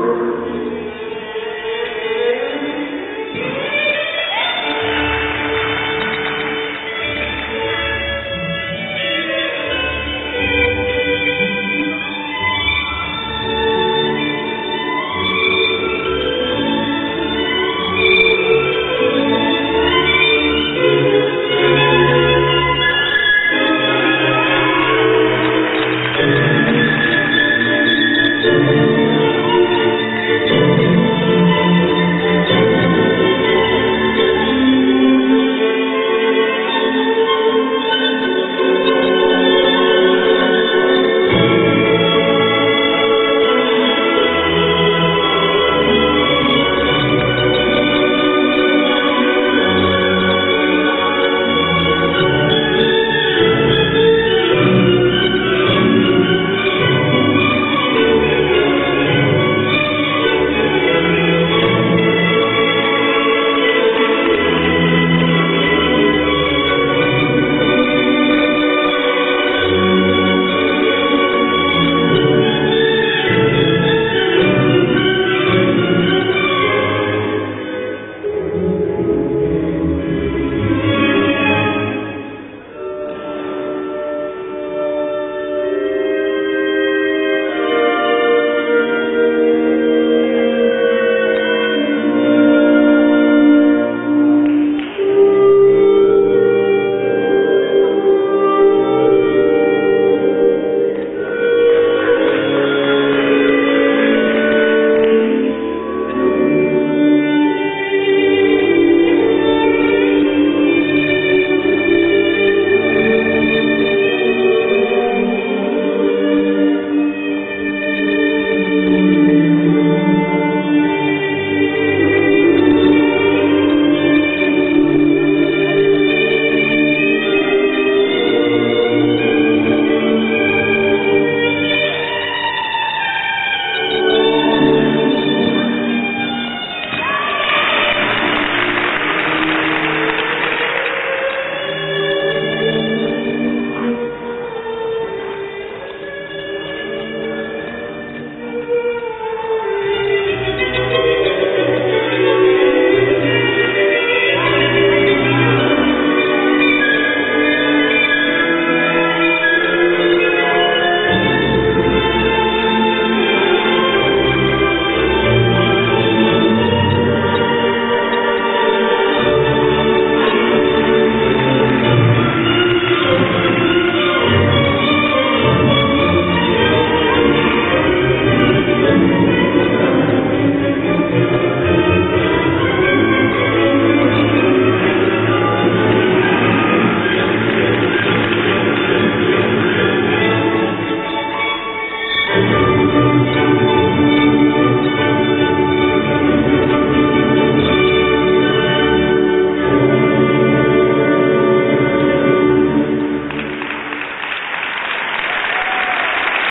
world.